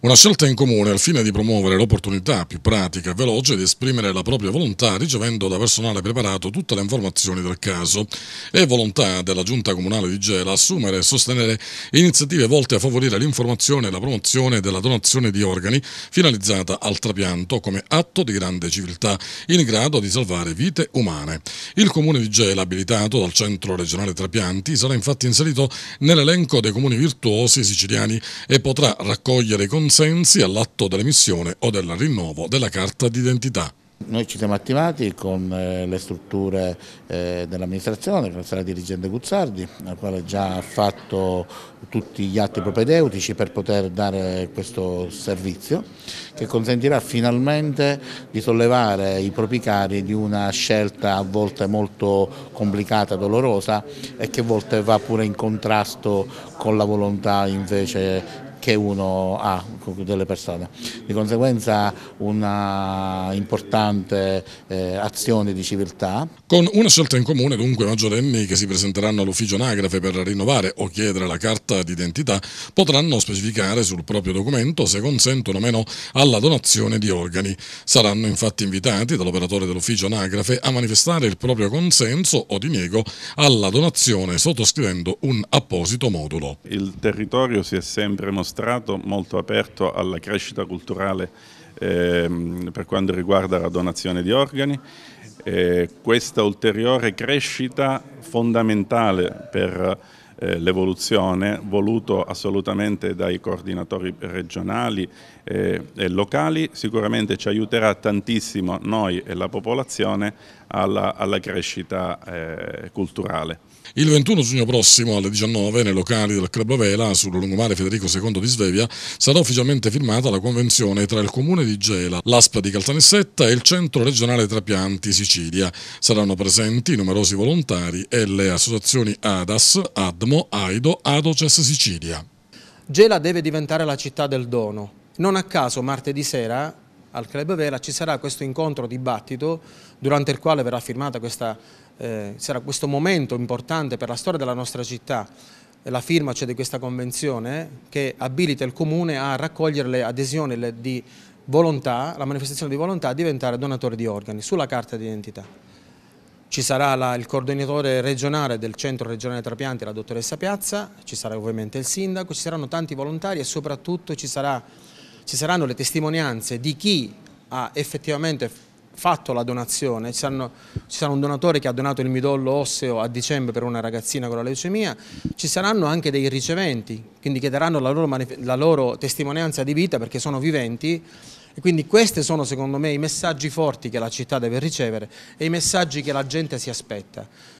Una scelta in comune al fine di promuovere l'opportunità più pratica e veloce di esprimere la propria volontà ricevendo da personale preparato tutte le informazioni del caso e volontà della Giunta Comunale di Gela assumere e sostenere iniziative volte a favorire l'informazione e la promozione della donazione di organi finalizzata al trapianto come atto di grande civiltà in grado di salvare vite umane. Il Comune di Gela, abilitato dal Centro Regionale Trapianti, sarà infatti inserito nell'elenco dei comuni virtuosi siciliani e potrà raccogliere i consensi all'atto dell'emissione o del rinnovo della carta d'identità. Noi ci siamo attivati con eh, le strutture eh, dell'amministrazione, con la dirigente Guzzardi, la quale già ha fatto tutti gli atti propedeutici per poter dare questo servizio, che consentirà finalmente di sollevare i propri cari di una scelta a volte molto complicata, dolorosa e che a volte va pure in contrasto con la volontà invece che uno ha con delle persone. Di conseguenza una importante eh, azione di civiltà. Con una scelta in comune dunque maggiorenni che si presenteranno all'ufficio anagrafe per rinnovare o chiedere la carta d'identità potranno specificare sul proprio documento se consentono o meno alla donazione di organi. Saranno infatti invitati dall'operatore dell'ufficio anagrafe a manifestare il proprio consenso o diniego alla donazione sottoscrivendo un apposito modulo. Il territorio si è sempre mostrato mostrato molto aperto alla crescita culturale ehm, per quanto riguarda la donazione di organi. Eh, questa ulteriore crescita fondamentale per eh, l'evoluzione voluto assolutamente dai coordinatori regionali eh, e locali sicuramente ci aiuterà tantissimo noi e la popolazione alla, alla crescita eh, culturale. Il 21 giugno prossimo alle 19 nei locali del Club Vela sul lungomare Federico II di Svevia sarà ufficialmente firmata la convenzione tra il comune di Gela, l'ASP di Caltanissetta e il centro regionale Trapianti Sicilia. Saranno presenti numerosi volontari e le associazioni ADAS, ADMO, AIDO, ADOCES Sicilia. Gela deve diventare la città del dono. Non a caso martedì sera al Club Vela ci sarà questo incontro dibattito durante il quale verrà firmata questa, eh, sarà questo momento importante per la storia della nostra città la firma cioè di questa convenzione che abilita il Comune a raccogliere le adesioni di volontà, la manifestazione di volontà a diventare donatore di organi sulla carta d'identità. Ci sarà la, il coordinatore regionale del centro regionale trapianti, la dottoressa Piazza, ci sarà ovviamente il sindaco, ci saranno tanti volontari e soprattutto ci sarà ci saranno le testimonianze di chi ha effettivamente fatto la donazione, ci, saranno, ci, sarà un donatore che ha donato il midollo osseo a dicembre per una ragazzina con la leucemia, ci saranno anche dei riceventi, quindi che daranno la loro, la loro testimonianza di vita perché sono viventi e quindi questi sono secondo me i messaggi forti che la città deve ricevere e i messaggi che la gente si aspetta.